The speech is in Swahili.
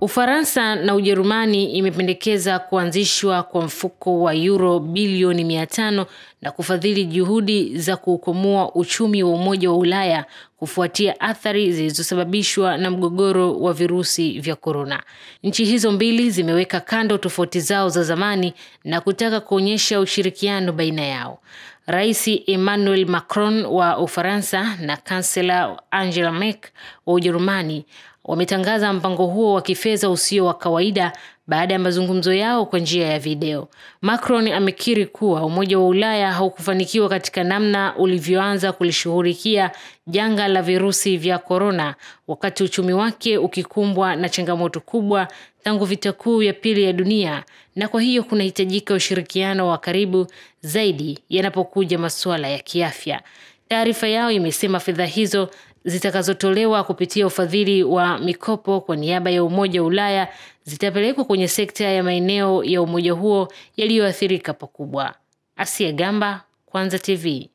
Ufaransa na Ujerumani imependekeza kuanzishwa kwa mfuko wa euro bilioni mia tano na kufadhili juhudi za kuukomboa uchumi wa Umoja wa Ulaya kufuatia athari zilizosababishwa na mgogoro wa virusi vya korona. Nchi hizo mbili zimeweka kando tofauti zao za zamani na kutaka kuonyesha ushirikiano baina yao. Rais Emmanuel Macron wa Ufaransa na kansela Angela Merkel wa Ujerumani wametangaza mpango huo wa kifedha usio wa kawaida baada ya mazungumzo yao kwa njia ya video. Macron amekiri kuwa Umoja wa Ulaya haukufanikiwa katika namna ulivyoanza kulishughulikia janga la virusi vya korona, wakati uchumi wake ukikumbwa na changamoto kubwa tangu vita kuu ya pili ya dunia, na kwa hiyo kunahitajika ushirikiano wa karibu zaidi yanapokuja masuala ya kiafya. Taarifa yao imesema fedha hizo zitakazotolewa kupitia ufadhili wa mikopo kwa niaba ya Umoja wa Ulaya zitapelekwa kwenye sekta ya maeneo ya umoja huo yaliyoathirika pakubwa. Asia Gamba, Kwanza TV.